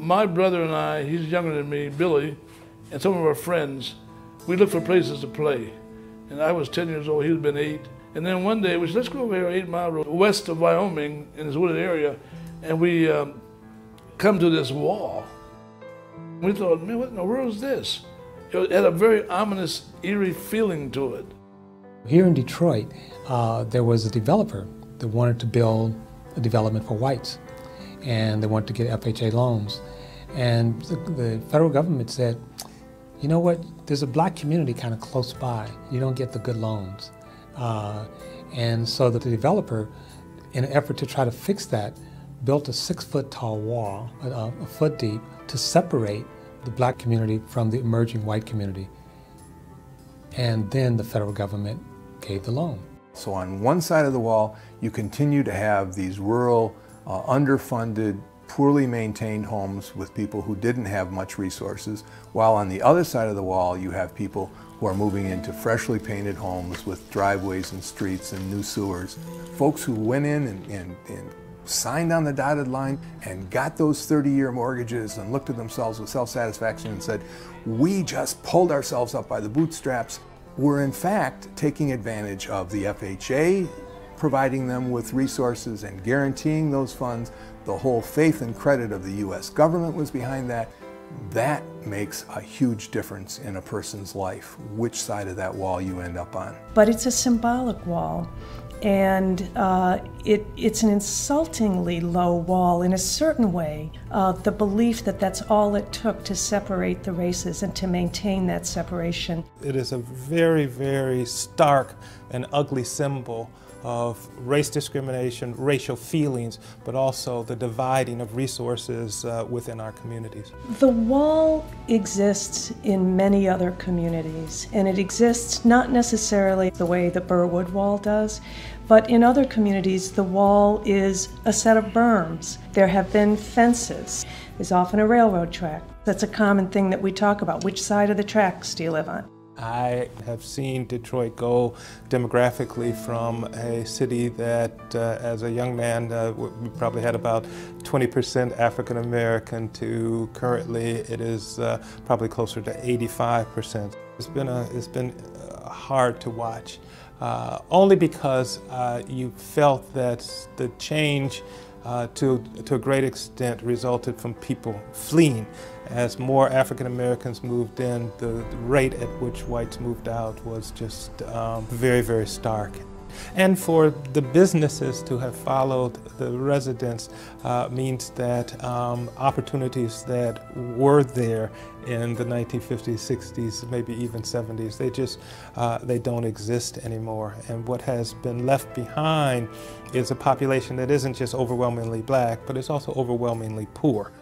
my brother and I, he's younger than me, Billy, and some of our friends, we looked for places to play. And I was 10 years old, he'd been eight. And then one day we said, let's go over here, eight mile road, west of Wyoming, in this wooded area, and we um, come to this wall. We thought, man, what in the world is this? It had a very ominous, eerie feeling to it. Here in Detroit, uh, there was a developer that wanted to build a development for whites, and they wanted to get FHA loans. And the, the federal government said, you know what, there's a black community kind of close by. You don't get the good loans. Uh, and so the developer, in an effort to try to fix that, built a six foot tall wall, a, foot deep, to separate the black community from the emerging white community. And then the federal government gave the loan. So on one side of the wall, you continue to have these rural, uh, underfunded, poorly maintained homes with people who didn't have much resources, while on the other side of the wall, you have people who are moving into freshly painted homes with driveways and streets and new sewers. Folks who went in and, and, and signed on the dotted line and got those 30-year mortgages and looked at themselves with self-satisfaction and said, we just pulled ourselves up by the bootstraps, were in fact taking advantage of the FHA, providing them with resources and guaranteeing those funds. The whole faith and credit of the U.S. government was behind that. That makes a huge difference in a person's life, which side of that wall you end up on. But it's a symbolic wall and uh, it, it's an insultingly low wall in a certain way. Uh, the belief that that's all it took to separate the races and to maintain that separation. It is a very, very stark and ugly symbol of race discrimination, racial feelings, but also the dividing of resources uh, within our communities. The wall exists in many other communities, and it exists not necessarily the way the Birwood Wall does, but in other communities, the wall is a set of berms. There have been fences. There's often a railroad track. That's a common thing that we talk about. Which side of the tracks do you live on? I have seen Detroit go demographically from a city that, uh, as a young man, uh, we probably had about 20% African American to currently it is uh, probably closer to 85%. It's been, a, it's been uh, hard to watch, uh, only because uh, you felt that the change uh, to, to a great extent resulted from people fleeing. As more African Americans moved in, the rate at which whites moved out was just um, very, very stark. And for the businesses to have followed the residents uh, means that um, opportunities that were there in the 1950s, 60s, maybe even 70s, they just, uh, they don't exist anymore. And what has been left behind is a population that isn't just overwhelmingly black, but it's also overwhelmingly poor.